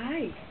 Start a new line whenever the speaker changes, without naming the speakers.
Hi.